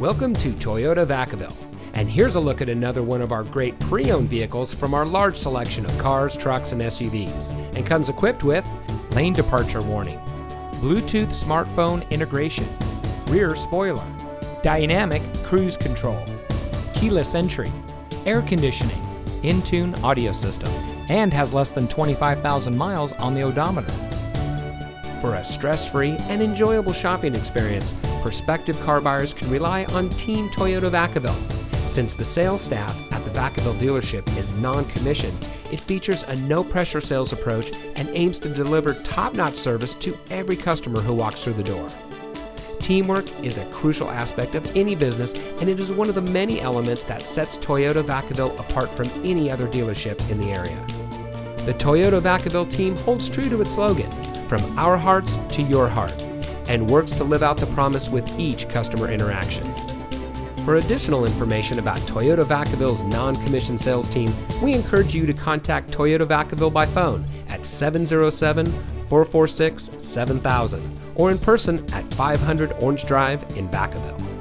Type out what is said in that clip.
Welcome to Toyota Vacaville. And here's a look at another one of our great pre owned vehicles from our large selection of cars, trucks, and SUVs. And comes equipped with lane departure warning, Bluetooth smartphone integration, rear spoiler, dynamic cruise control, keyless entry, air conditioning, Entune audio system, and has less than 25,000 miles on the odometer. For a stress free and enjoyable shopping experience, prospective car buyers can rely on Team Toyota Vacaville. Since the sales staff at the Vacaville dealership is non commissioned, it features a no pressure sales approach and aims to deliver top notch service to every customer who walks through the door. Teamwork is a crucial aspect of any business, and it is one of the many elements that sets Toyota Vacaville apart from any other dealership in the area. The Toyota Vacaville team holds true to its slogan, from our hearts to your heart, and works to live out the promise with each customer interaction. For additional information about Toyota Vacaville's non commissioned sales team, we encourage you to contact Toyota Vacaville by phone at 707 446 7000 or in person at 500 Orange Drive in Vacaville.